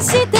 visité